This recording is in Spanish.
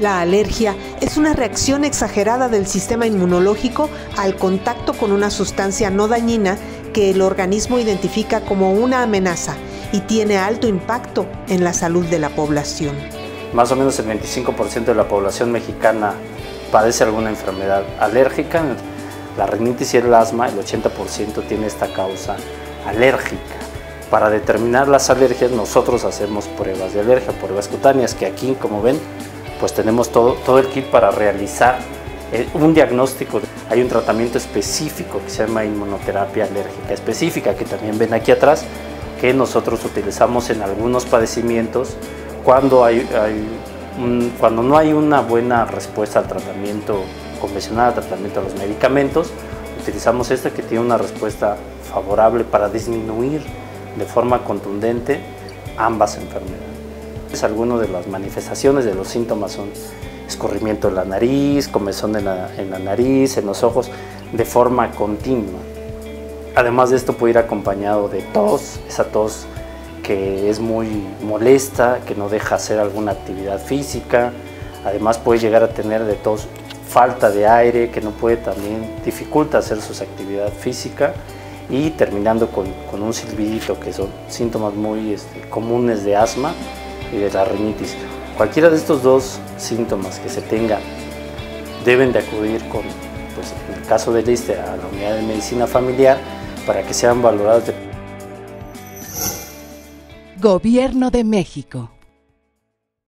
La alergia es una reacción exagerada del sistema inmunológico al contacto con una sustancia no dañina que el organismo identifica como una amenaza y tiene alto impacto en la salud de la población. Más o menos el 25% de la población mexicana padece alguna enfermedad alérgica. La rinitis y el asma, el 80% tiene esta causa alérgica. Para determinar las alergias nosotros hacemos pruebas de alergia, pruebas cutáneas, que aquí como ven pues tenemos todo, todo el kit para realizar eh, un diagnóstico. Hay un tratamiento específico que se llama inmunoterapia alérgica específica, que también ven aquí atrás, que nosotros utilizamos en algunos padecimientos cuando, hay, cuando no hay una buena respuesta al tratamiento convencional, al tratamiento de los medicamentos, utilizamos este que tiene una respuesta favorable para disminuir de forma contundente ambas enfermedades. Algunas de las manifestaciones de los síntomas son escurrimiento en la nariz, comezón en la, en la nariz, en los ojos, de forma continua. Además de esto puede ir acompañado de tos, esa tos que es muy molesta, que no deja hacer alguna actividad física. Además puede llegar a tener de tos falta de aire, que no puede también dificulta hacer su actividad física y terminando con, con un silbidito, que son síntomas muy este, comunes de asma de la rinitis. Cualquiera de estos dos síntomas que se tengan deben de acudir con, pues, en el caso del ISTE, a la unidad de medicina familiar para que sean valorados. Gobierno de México.